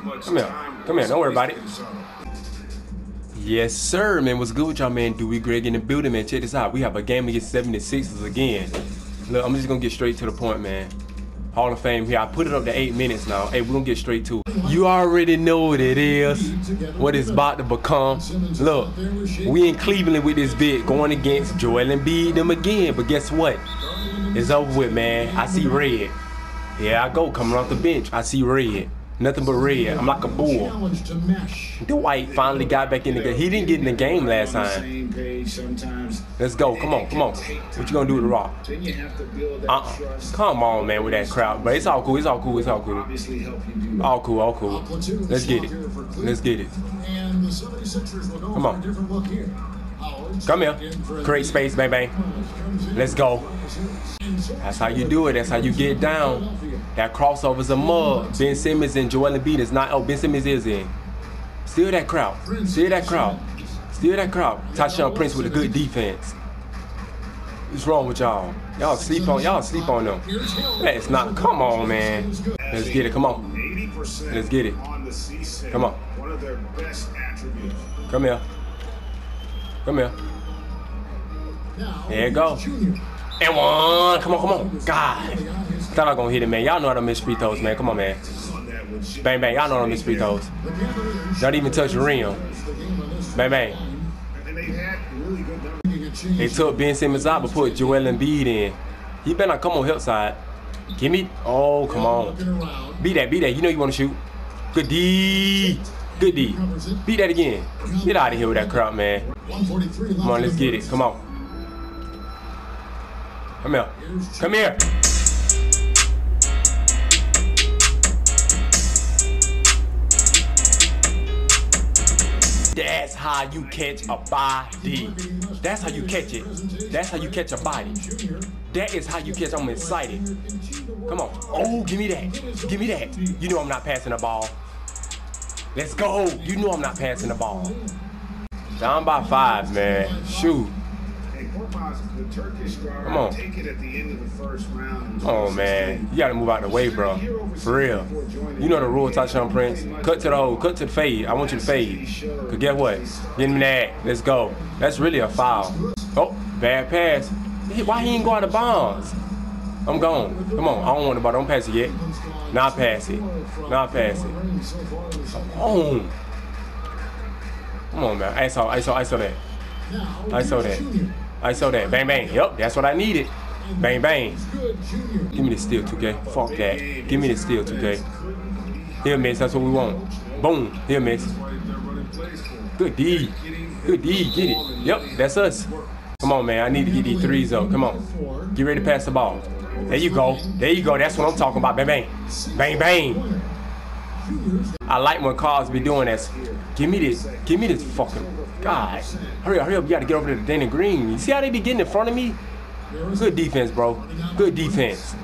Come here. Come here. Don't worry about it. Yes, sir, man. What's good with y'all, man? Duuwie Greg in the building, man. Check this out. We have a game against 76ers again. Look, I'm just gonna get straight to the point, man. Hall of Fame here. I put it up to eight minutes now. Hey, we're gonna get straight to it. You already know what it is, what it's about to become. Look, we in Cleveland with this bid going against Joel Embiid them again. But guess what? It's over with, man. I see red. Yeah, I go coming off the bench. I see red. Nothing but red. I'm like a bull. Dwight finally got back in the game. He didn't get in the game last time. Let's go. Come on, come on. What you gonna do with the rock? Uh-uh. Come on, man, with that crowd. But it's all cool. It's all cool. It's all cool. All cool. All cool. Let's get it. Let's get it. Come on. Come here. Create space, bang bang. Let's go. That's how you do it. That's how you get down. That crossover's a mug. Ben Simmons and Joel Embiid is not. Oh, Ben Simmons is in. Steal that crowd. Steal that crowd. Steal that crowd. Taurean Prince with a good defense. What's wrong with y'all? Y'all sleep on y'all sleep on them. That's not. Come on, man. Let's get it. Come on. Let's get it. Come on. Come here. Come here. There you go. And one. Come on, come on. God. Thought I not gonna hit it, man. Y'all know how to miss free throws, man. Come on, man. Bang, bang. Y'all know how to miss free throws. Don't even touch the rim. Bang, bang. They took Ben Simmons out but put Joel Embiid in. He better not come on help side. Give me. Oh, come on. Beat that, beat that. You know you want to shoot. Good D. Good D. Beat that again. Get out of here with that crap, man. Come on, let's get it. Come on. Come here. Come here. That's how you catch a body. That's how you catch it. That's how you catch a body. That is how you catch. I'm excited. Come on. Oh, give me that. Give me that. You know I'm not passing the ball. Let's go. You know I'm not passing the ball. Down by five, man. Shoot. Come on. Oh man, you gotta move out of the way, bro. For real. You know the rule, Taurean Prince. Cut to the hole, cut to the fade. I want you to fade. Cause guess what? Get me that. Let's go. That's really a foul. Oh, bad pass. Why he ain't go out of bounds? I'm gone. Come on, I don't want the ball. Don't pass it yet. Not pass it. Not pass it. Come on. Come on, man. I saw, I saw, I saw that. I saw that. I saw that. Bang, bang. Yep, that's what I needed. Bang, bang. Give me the steal, 2K. Fuck that. Give me the steal, 2K. Here, miss. That's what we want. Boom. Here, miss. Good D. Good D. Get it. Yep, that's us. Come on, man. I need to get these threes up. Come on. Get ready to pass the ball. There you go. There you go. That's what I'm talking about. Bang, bang. Bang, bang. I like when cars be doing this. Give me this. Give me this fucking. God. Hurry up, hurry up. You gotta get over to Danny Green. You see how they be getting in front of me? Good defense, bro. Good defense.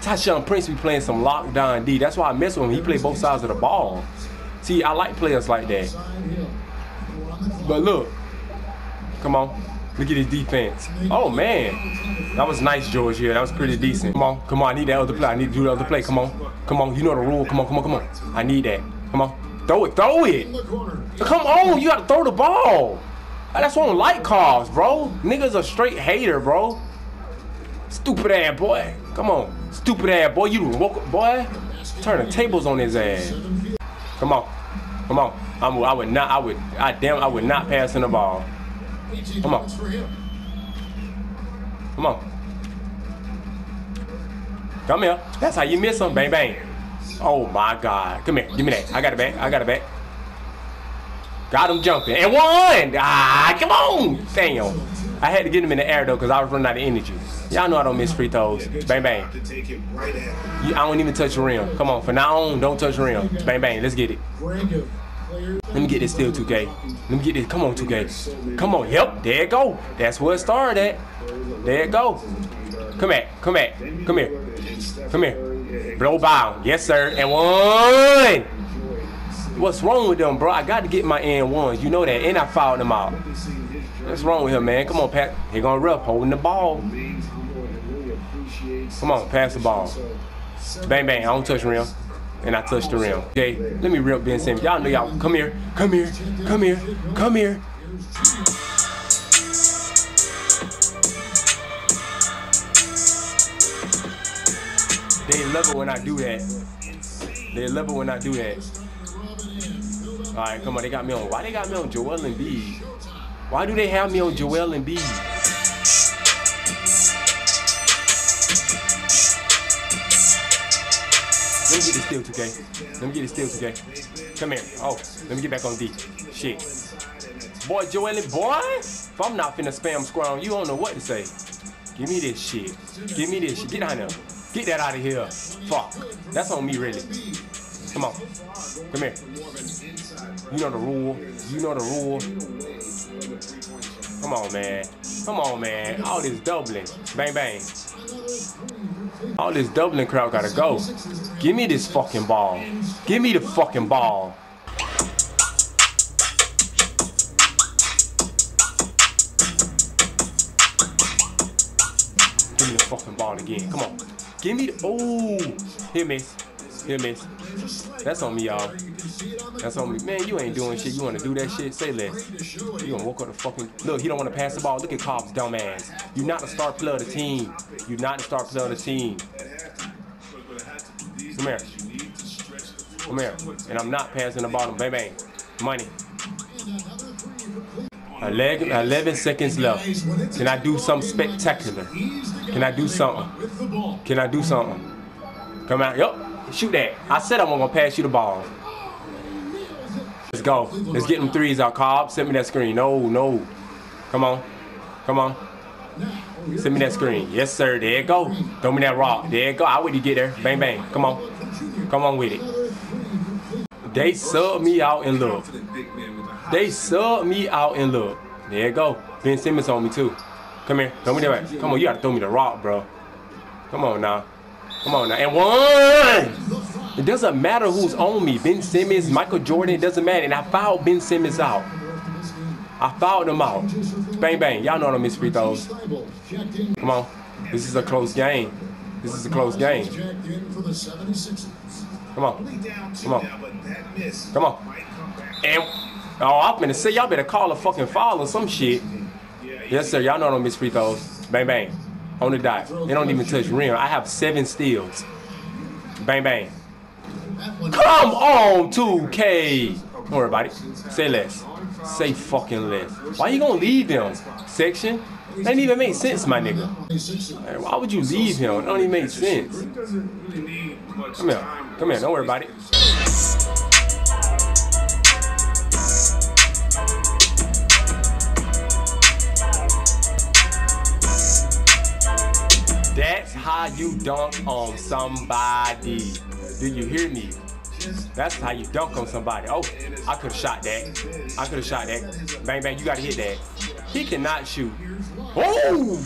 Taurean Prince be playing some lockdown D. That's why I mess with him. He play both sides of the ball. See, I like players like that. But look. Come on. Look at his defense. Oh, man. That was nice, George, here. That was pretty decent. Come on. Come on. I need that other play. I need to do the other play. Come on. Come on. You know the rule. Come on. Come on. Come on. I need that. Come on. Throw it. Throw it. Come on. You got to throw the ball. That's why I don't like cars, bro. Niggas a straight hater, bro. Stupid ass boy. Come on. Stupid ass boy. You woke up, boy. Turn the tables on his ass. Come on. Come on. I'm, I would not, I would, I damn, I would not pass in the ball. Come on. Come on. Come here. That's how you miss him. Bang, bang. Oh my God. Come here. Give me that. I got it back. I got it back. Got him jumping. And one! Ah, come on! Damn. I had to get him in the air though because I was running out of energy. Y'all know I don't miss free throws. Bang, bang. I don't even touch the rim. Come on. From now on, don't touch the rim. Bang, bang. Let's get it. Let me get this still, 2K. Let me get this. Come on, 2K. Come on. Yep. There it go. That's where it started at. There it go. Come here. Come here. Come here. Come here. Blow bound. Yes, sir. And one. What's wrong with them, bro? I got to get my N ones. You know that. And I fouled them out. What's wrong with him, man? Come on, Pat. He gonna rep holding the ball. Come on, pass the ball. Bang, bang. I don't touch rim. and I touched the rim. Okay, let me rip Ben Simmons. Y'all know y'all. Come here, come here, come here, come here. They love it when I do that. They love it when I do that. All right, come on. They got me on. Why they got me on Joel Embiid? Why do they have me on Joel Embiid? Let me get this steal, 2K. Let me get this steal, 2K. Come here. Oh, let me get back on D. Shit. Boy, Joel, boy, if I'm not finna spam square on you, don't know what to say. Give me this shit. Give me this shit. Get down there. Get that out of here. Fuck. That's on me, really. Come on. Come here. You know the rule. You know the rule. Come on, man. Come on, man. All this doubling. Bang, bang. All this doubling crowd gotta go. Give me this fucking ball. Give me the fucking ball. Give me the fucking ball again. Come on. Give me the. Oh, here miss. Here miss. That's on me, y'all. That's on me. Man, you ain't doing shit. You wanna do that shit? Say less. You gonna walk up the fucking. Look, he don't wanna pass the ball. Look at Cobb's dumb ass. You're not the star player of the team. You're not the star player of the team. Come here. Come here. And I'm not passing the ball. Bang, bang. Money. 11, 11 seconds left. Can I do something spectacular? Can I do something? Can I do something? Come out. Yup. Shoot that. I said I'm gonna pass you the ball. Let's go. Let's get them threes out, Cobb. Send me that screen. No, no. Come on. Come on. Send me that screen. Yes, sir. There you go. Throw me that rock. There you go. I with you get there. Bang, bang. Come on. Come on with it. They sub me out and look. They sub me out and look. There you go. Ben Simmons on me too. Come here. Throw me that. Come on. You gotta throw me the rock, bro. Come on now. Come on now. And one. It doesn't matter who's on me. Ben Simmons, Michael Jordan, it doesn't matter. And I fouled Ben Simmons out. I fouled him out. Bang, bang. Y'all know I don't miss free throws. Come on. This is a close game. This is a close game. Come on. Come on. Come on. And, oh, I'm gonna say y'all better call a fucking foul or some shit. Yes, sir. Y'all know I don't miss free throws. Bang, bang. On the dot. They don't even touch rim. I have seven steals. Bang, bang. Come on, 2K. Don't worry about it. Say less. Say fucking less. Why you gonna leave him? Section? That didn't even make sense, my nigga. Man, why would you leave him? It don't even make sense. Come here. Come here. Don't worry about it. How you dunk on somebody. Do you hear me? That's how you dunk on somebody. Oh, I could have shot that. I could have shot that. Bang, bang, you got to hit that. He cannot shoot. Oh!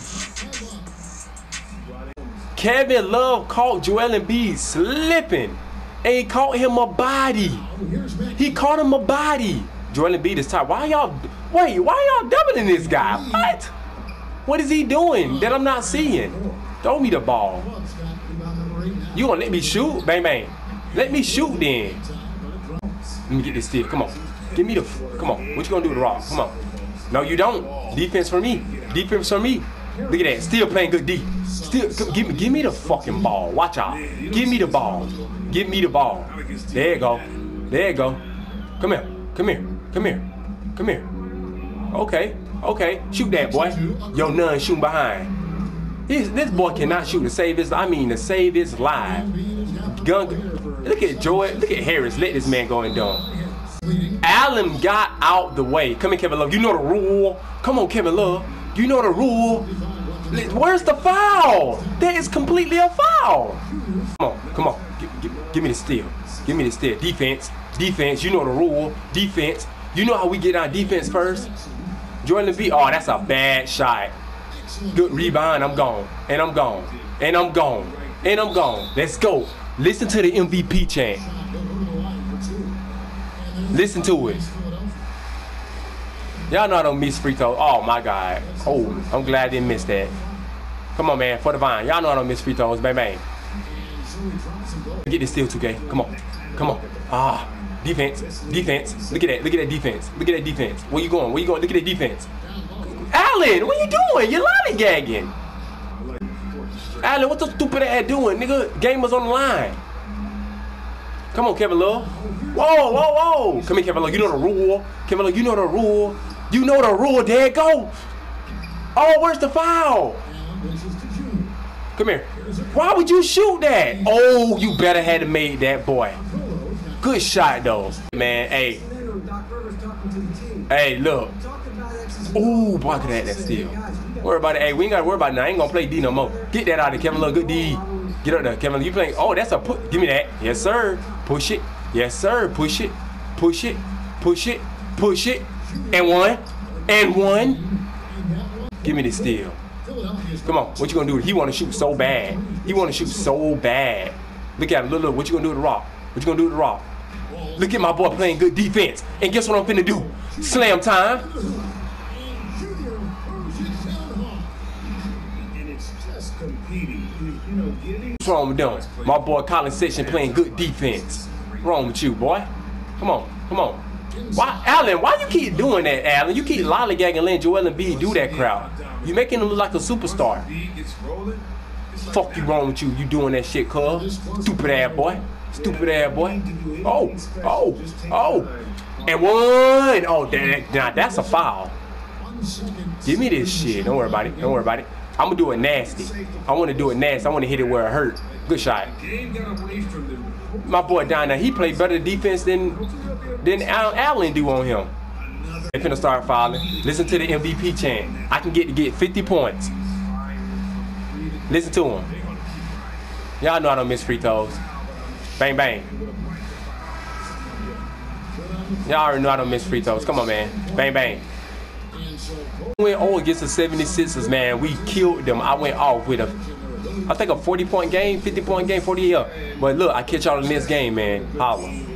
Kevin Love caught Joel Embiid slipping. And he caught him a body. He caught him a body. Joel Embiid is tired. Why y'all, wait, why y'all doubling this guy? What? What is he doing that I'm not seeing? Throw me the ball. You gonna let me shoot? Bang, bang. Let me shoot then. Let me get this steal. Come on. Give me the. Come on. What you gonna do with the rock? Come on. No, you don't. Defense for me. Defense for me. Look at that. Still playing good D. Still, give me, give me the fucking ball. Watch out. Give me the ball. Give me the ball. There you go. There you go. Come here. Come here. Come here. Come here. Okay. Okay. Shoot that boy. Yo, none shooting behind. This, this boy cannot shoot to save his. I mean, to save his life. Gun. Look at Joy. Look at Harris. Let this man go and dunk. Allen got out the way. Come here, Kevin Love. You know the rule. Come on, Kevin Love. You know the rule. Where's the foul? That is completely a foul. Come on, come on. Give, give, give me the steal. Give me the steal. Defense. Defense. You know the rule. Defense. You know how we get our defense first? Jordan B. Oh, that's a bad shot. Good rebound. I'm gone. And I'm gone. And I'm gone. And I'm gone. Let's go. Listen to the MVP chant. Listen to it. Y'all know I don't miss free throws. Oh my God. Oh, I'm glad I didn't miss that. Come on, man. For the vine. Y'all know I don't miss free throws. Bang, bang. Get this steal, 2K. Come on. Come on. Ah. Defense. Defense. Look at that. Look at that defense. Look at that defense. Where you going? Where you going? Look at that defense. Allen, what you doing? You're lollygagging. Allen, what the stupid ass doing? Nigga, game was on the line. Come on, Kevin Love. Whoa, whoa, whoa. Come here, Kevin Love. You know the rule. Kevin Love, you know the rule. You know the rule, Dad. Go. Oh, where's the foul? Come here. Why would you shoot that? Oh, you better had made that, boy. Good shot, though. Man, hey. Hey, look. Ooh, boy, look at that, that steal. Worry about it. Hey, we ain't gotta worry about it now. I ain't gonna play D no more. Get that out of Kevin Love. Good D. Get up there, Kevin. You playing? Oh, that's a put. Give me that. Yes, sir. Push it. Yes, sir. Push it. Push it. Push it. Push it. And one. And one. Give me the steal. Come on. What you gonna do? He wanna shoot so bad. He wanna shoot so bad. Look at him. Look, look. What you gonna do with the rock? What you gonna do with the rock? Look at my boy playing good defense. And guess what I'm finna do? Slam time. What's wrong with them? My boy Collin Sexton playing good defense. Wrong with you, boy? Come on, come on. Why, Allen? Why you keep doing that, Allen? You keep lollygagging, letting Joel Embiid do that crowd. You making him look like a superstar. Fuck you wrong with you? You doing that shit, cuz? Stupid ass boy. Stupid ass boy. Oh, oh, oh. And one. Oh, that, now that's a foul. Give me this shit. Don't worry about it. Don't worry about it. I'm gonna do it nasty. I want to do it nasty. I want to hit it where it hurt. Good shot. My boy down he played better defense than than Al Allen do on him. They finna start fouling. Listen to the MVP chant. I can get to get 50 points. Listen to him. Y'all know I don't miss free throws. Bang bang. Y'all already know I don't miss free throws. Come on, man. Bang bang. Went all against the 76ers, man. We killed them. I went off with a, I think a 40 point game, 50 point game, 40 yeah. But look, I catch y'all in this game, man. Holla.